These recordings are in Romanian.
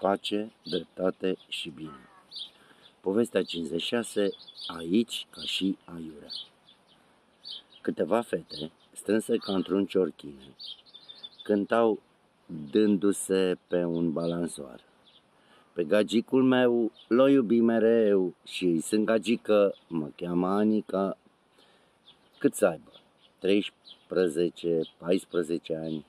pace, dreptate și bine. Povestea 56, aici ca și aiurea. Câteva fete, strânse ca într-un ciorchine, cântau dându-se pe un balansoar. Pe gagicul meu l-o iubi mereu și îi sunt gagică, mă cheamă Anica. Cât să aibă? 13, 14 ani.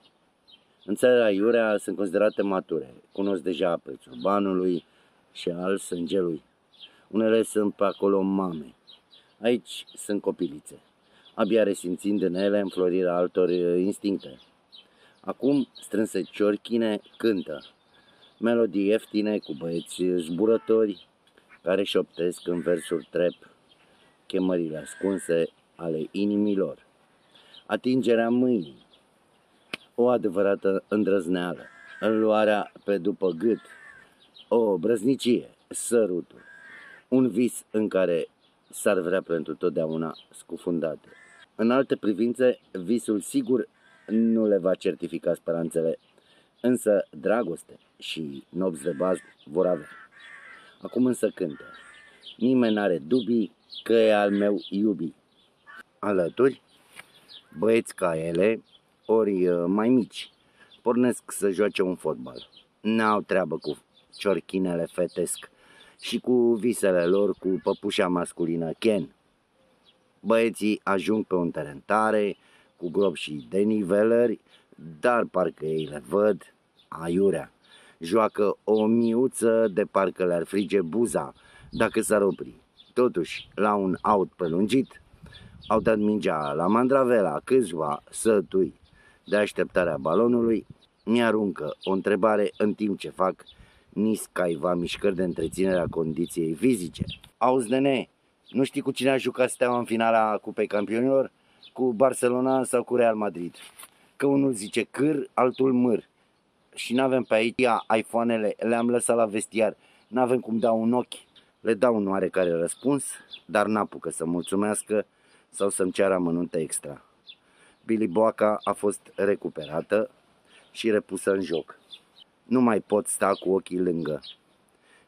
În țara Iurea sunt considerate mature, cunosc deja prețul banului și al sângelui. Unele sunt pe acolo mame. Aici sunt copilițe, abia resimțind în ele înflorirea altor instincte. Acum, strânse ciorchine, cântă. Melodii ieftine cu băieți zburători care șoptesc în versuri trep chemările ascunse ale inimilor. Atingerea mâinii, o adevărată îndrăzneală, înluarea pe după gât, o brăznicie, sărutul, un vis în care s-ar vrea pentru totdeauna scufundate. În alte privințe, visul sigur nu le va certifica speranțele, însă dragoste și nopți de bază vor avea. Acum însă cântă. Nimeni n-are dubii că e al meu iubi. Alături, băieți ca ele, ori uh, mai mici, pornesc să joace un fotbal. N-au treabă cu ciorchinele fetesc și cu visele lor cu păpușa masculină Ken. Băieții ajung pe un teren tare, cu grob și denivelări, dar parcă ei le văd aiurea. Joacă o miuță de parcă le-ar frige buza dacă s-ar opri. Totuși, la un out prelungit, au dat mingea la mandravela câțiva sătui de așteptarea balonului, mi-aruncă o întrebare în timp ce fac niscaiva mișcări de întreținere a condiției fizice. Auzi, nene, nu știi cu cine a jucat Steaua în finala Cupei Campionilor? Cu Barcelona sau cu Real Madrid? Că unul zice câr, altul mâr. Și n-avem pe aici iPhone-ele, le-am lăsat la vestiar. N-avem cum dau un ochi. Le dau un oarecare răspuns, dar n-apucă să mulțumească sau să-mi ceară amănunte extra. Billy Boaca a fost recuperată și repusă în joc. Nu mai pot sta cu ochii lângă.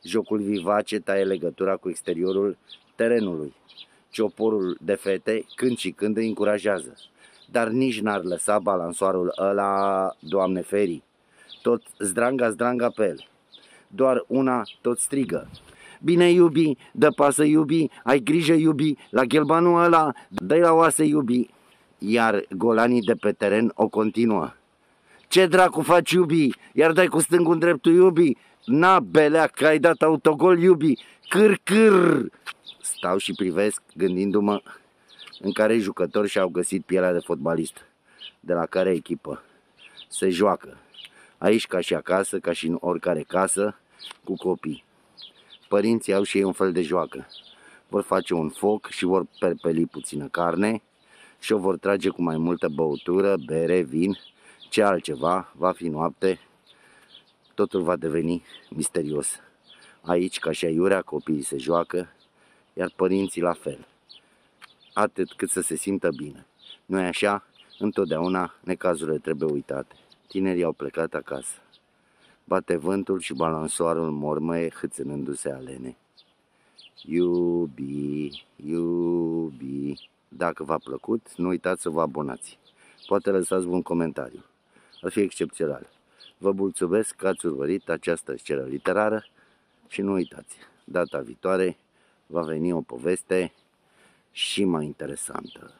Jocul vivace taie legătura cu exteriorul terenului. Cioporul de fete când și când îi încurajează. Dar nici n-ar lăsa balansoarul ăla, doamne ferii. Tot zdranga, zdranga pe el. Doar una tot strigă. Bine iubi, dă pasă iubi, ai grijă iubi, la ghelbanul ăla, dă la oase iubi. Iar golanii de pe teren o continuă. Ce dracu faci iubi? Iar dai cu stângul în dreptul iubi? Na, belea, că ai dat autogol iubi! Câr, câr! Stau și privesc gândindu-mă în care jucători și-au găsit pielea de fotbalist, de la care echipă. Se joacă. Aici ca și acasă, ca și în oricare casă, cu copii. Părinții au și ei un fel de joacă. Vor face un foc și vor perpeli puțină carne și o vor trage cu mai multă băutură, bere, vin, ce altceva, va fi noapte, totul va deveni misterios. Aici, ca și aiurea, copiii se joacă, iar părinții la fel. Atât cât să se simtă bine. nu e așa? Întotdeauna necazurile trebuie uitate. Tinerii au plecat acasă. Bate vântul și balansoarul mormăie hâțânându-se alene. Iubi, iubi. Dacă v-a plăcut, nu uitați să vă abonați. Poate lăsați un comentariu ar fi excepțional. Vă mulțumesc că ați urmărit această scenă literară și nu uitați, data viitoare va veni o poveste și mai interesantă.